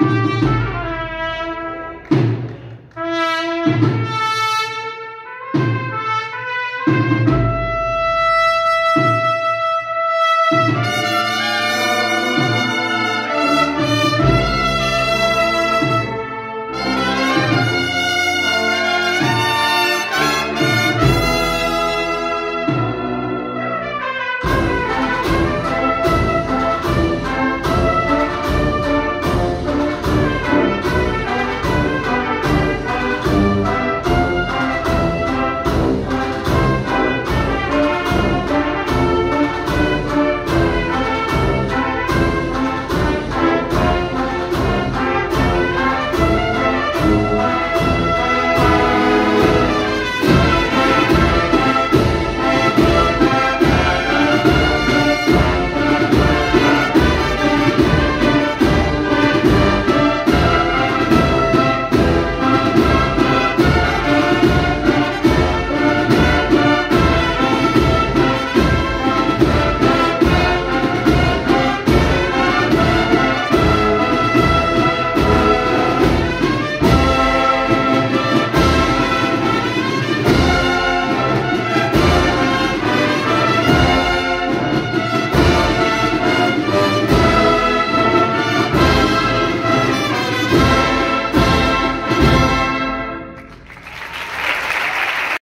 Música